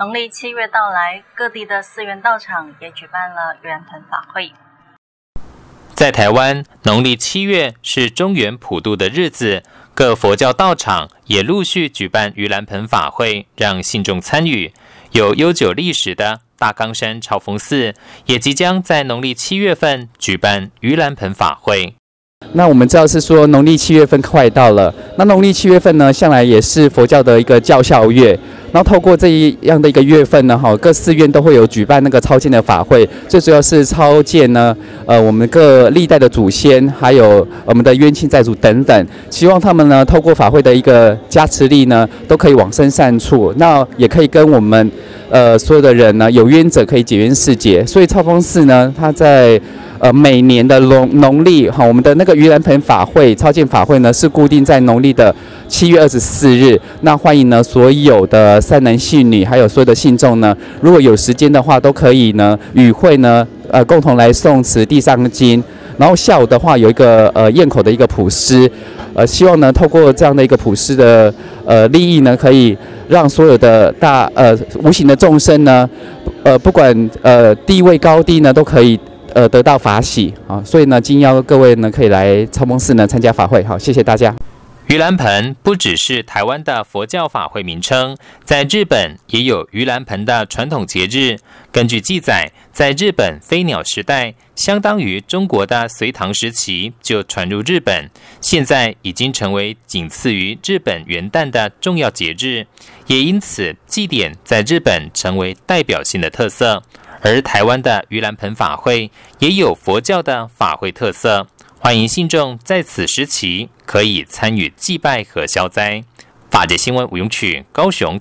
农历七月到来，各地的寺院道场也举办了盂兰盆法会。在台湾，农历七月是中原普渡的日子，各佛教道场也陆续举办盂兰盆法会，让信众参与。有悠久历史的大冈山朝逢寺，也即将在农历七月份举办盂兰盆法会。那我们知道是说农历七月份快到了，那农历七月份呢，向来也是佛教的一个教孝月。然后透过这一样的一个月份呢，哈，各寺院都会有举办那个超荐的法会，最主要是超荐呢，呃，我们各历代的祖先，还有我们的冤亲债主等等，希望他们呢，透过法会的一个加持力呢，都可以往生善处，那也可以跟我们，呃，所有的人呢，有冤者可以解冤释结。所以超峰寺呢，它在。呃，每年的农农历哈，我们的那个盂兰盆法会、超荐法会呢，是固定在农历的七月二十四日。那欢迎呢所有的善男信女，还有所有的信众呢，如果有时间的话，都可以呢与会呢，呃，共同来诵持地上经。然后下午的话，有一个呃宴口的一个普施，呃，希望呢透过这样的一个普世的呃利益呢，可以让所有的大呃无形的众生呢，呃不管呃地位高低呢，都可以。呃，得到法喜啊，所以呢，今邀各位呢，可以来超梦寺呢参加法会。好，谢谢大家。盂兰盆不只是台湾的佛教法会名称，在日本也有盂兰盆的传统节日。根据记载，在日本飞鸟时代，相当于中国的隋唐时期就传入日本，现在已经成为仅次于日本元旦的重要节日，也因此祭典在日本成为代表性的特色。而台湾的盂兰盆法会也有佛教的法会特色，欢迎信众在此时期可以参与祭拜和消灾。法界新闻吴永曲高雄。